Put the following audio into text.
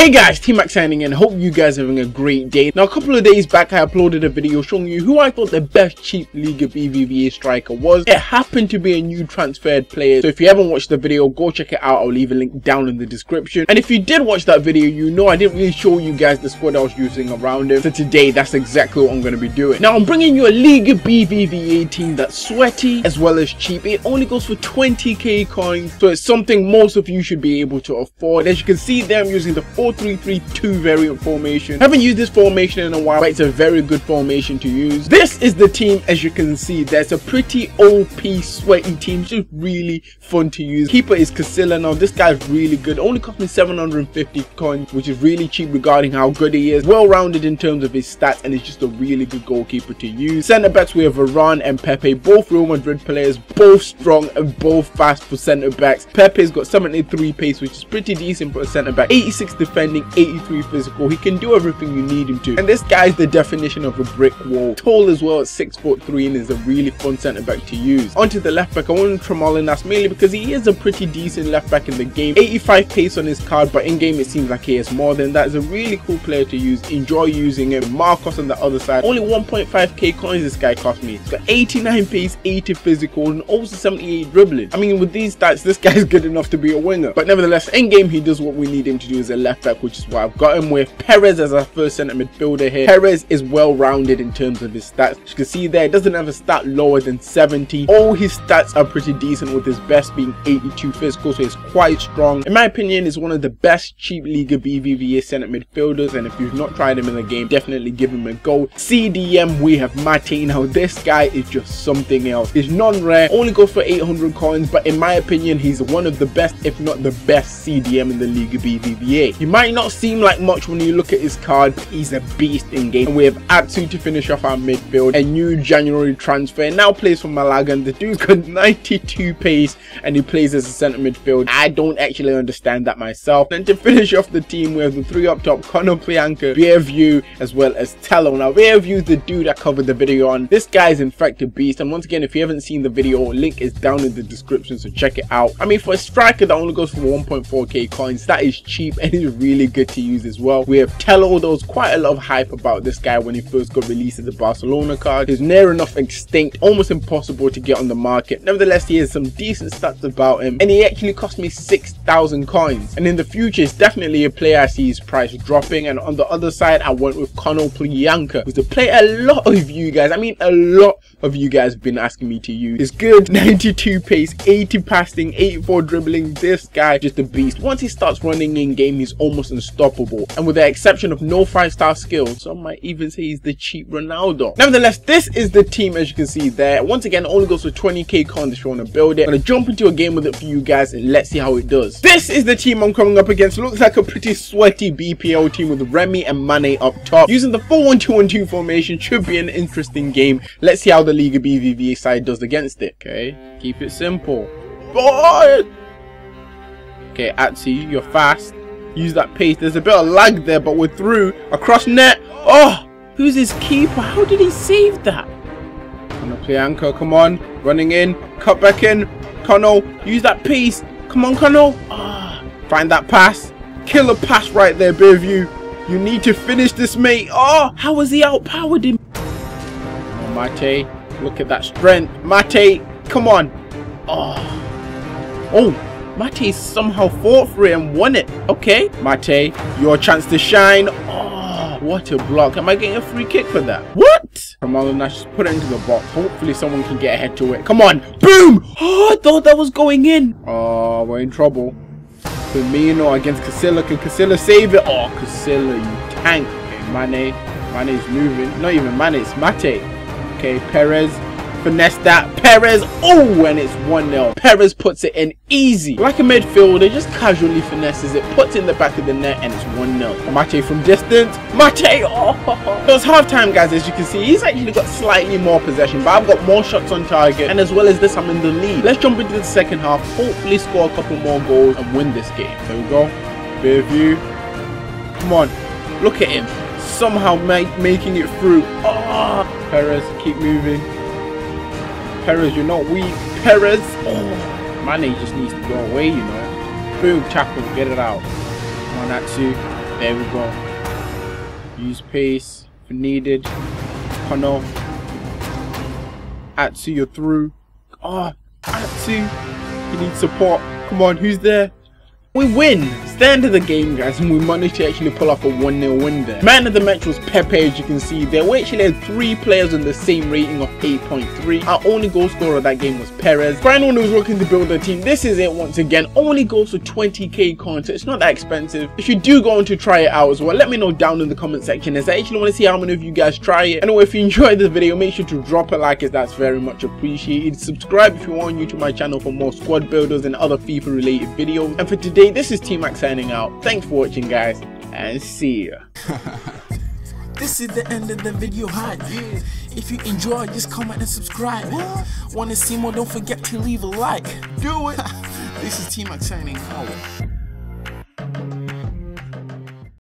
Hey guys, TMak signing in. Hope you guys are having a great day. Now, a couple of days back, I uploaded a video showing you who I thought the best cheap Liga BBVA striker was. It happened to be a new transferred player. So if you haven't watched the video, go check it out. I'll leave a link down in the description. And if you did watch that video, you know I didn't really show you guys the squad I was using around him. So today, that's exactly what I'm going to be doing. Now, I'm bringing you a Liga BBVA team that's sweaty as well as cheap. It only goes for 20k coins. So it's something most of you should be able to afford. As you can see there, I'm using the 4-3-3-2 variant formation. Haven't used this formation in a while, but it's a very good formation to use. This is the team, as you can see. There's a pretty OP sweaty team, just really fun to use. Keeper is Casilla now. This guy's really good. Only cost me 750 coins, which is really cheap regarding how good he is. Well-rounded in terms of his stats, and he's just a really good goalkeeper to use. Centre backs we have Varane and Pepe, both Real Madrid players, both strong and both fast for centre backs. Pepe's got 73 pace, which is pretty decent for a centre back. 86 defending, 83 physical. He can do everything you need him to. And this guy's the definition of a brick wall. Tall as well at 6 foot 3 and is a really fun centre back to use. Onto the left back, I want Trémoulinas mainly because he is a pretty decent left back in the game. 85 pace on his card, but in game it seems like he has more than that. Is a really cool player to use. Enjoy using him. Marcos on the other side. Only 1.5k coins this guy cost me. He's got 89 pace, 80 physical, and also 78 dribbling. I mean, with these stats, this guy's good enough to be a winger. But nevertheless, in game he does what we need him to do as a left back, which is why I've got him with Perez as our first centre midfielder here. Perez is well rounded in terms of his stats. As you can see there, doesn't have a stat lower than 70. All his stats are pretty decent with his best being 82 physical, so he's quite strong. In my opinion, he's one of the best cheap Liga BBVA centre midfielders, and if you've not tried him in the game, definitely give him a go. CDM, we have Mate. Now, this guy is just something else. He's non-rare, only goes for 800 coins, but in my opinion, he's one of the best, if not the best CDM in the Liga BBVA. He might not seem like much when you look at his card, he's a beast in game. And we have Atsu to finish off our midfield, a new January transfer, now plays for Malaga, and the dude's got 92 pace, and he plays as a centre midfield. I don't actually understand that myself. And to finish off the team, we have the three up top, Konoplyanka, Beerview, as well as Tello. Now, Beerview is the dude I covered the video on. This guy is in fact a beast, and once again, if you haven't seen the video, link is down in the description, so check it out. I mean, for a striker that only goes for 1.4k coins, that is cheap and is really good to use as well. We have Tello, there was quite a lot of hype about this guy when he first got released as a Barcelona card. He's near enough extinct, almost impossible to get on the market. Nevertheless, he has some decent stats about him, and he actually cost me 6,000 coins. And in the future, it's definitely a player I see his price dropping. And on the other side, I went with Konoplyanka, who's a player a lot of you guys, I mean a lot of you guys have been asking me to use. He's good, 92 pace, 80 passing, 84 dribbling. This guy just a beast. Once he starts running in game, he's almost unstoppable. And with the exception of no 5-star skills, some might even say he's the cheap Ronaldo. Nevertheless, this is the team as you can see there. Once again, only goes for 20k coins if you want to build it. I'm going to jump into a game with it for you guys and let's see how it does. This is the team I'm coming up against. Looks like a pretty sweaty BPL team with Remy and Mane up top. Using the 4-1-2-1-2 formation should be an interesting game. Let's see how the Liga BBVA side does against it. Okay, keep it simple. Boy! Okay, Atsu, you're fast. Use that pace. There's a bit of lag there, but we're through. Across net. Oh! Who's his keeper? How did he save that? Konoplyanka, come on. Running in. Cut back in. Conor, use that pace. Come on, Conor. Ah, find that pass. Killer pass right there, Beerview. You need to finish this, mate. Oh, how has he outpowered him? Oh, Mate, look at that strength. Mate, come on. Oh, oh, Mate somehow fought for it and won it. Okay, Mate, your chance to shine. Oh, what a block. Am I getting a free kick for that? What? On, Nash, just put it into the box. Hopefully someone can get ahead to it. Come on. Boom. Oh, I thought that was going in. Oh, we're in trouble. Firmino against Casilla. Can Casilla save it? Oh, Casilla, you tank. Okay, Mane. Mane's moving. Not even Mane, it's Mate. Okay, Perez. Finesse that. Perez. Oh, and it's 1-0. Perez puts it in easy. Like a midfielder, just casually finesses it, puts it in the back of the net, and it's 1-0. Mate from distance. Mate. Oh. So it's half time, guys, as you can see. He's actually got slightly more possession, but I've got more shots on target. And as well as this, I'm in the lead. Let's jump into the second half. Hopefully score a couple more goals and win this game. There we go. Beerview. Come on. Look at him. Somehow make, making it through. Oh. Perez, keep moving. Perez, you're not weak. Perez. Oh. Mane just needs to go away, you know. Boom, tackle, get it out. Come on, Atsu. There we go. Use pace if needed. Pun off. Atsu, you're through. Ah, oh, Atsu. You need support. Come on, who's there? We win! The end of the game guys and we managed to actually pull off a 1-0 win there. Man of the match was Pepe as you can see there. We actually had 3 players on the same rating of 8.3. Our only goal scorer of that game was Perez. Brian was looking to build a team. This is it once again. Only goes for 20k content. It's not that expensive. If you do go on to try it out as well, let me know down in the comment section as I actually want to see how many of you guys try it. Anyway, if you enjoyed this video, make sure to drop a like as that's very much appreciated. Subscribe if you want new to my channel for more squad builders and other FIFA related videos. And for today. This is T-Max signing out. Thanks for watching, guys, and see ya. this is the end of the video hype. If you enjoy, just comment and subscribe. Wanna see more? Don't forget to leave a like. Do it. this is T-Max signing out.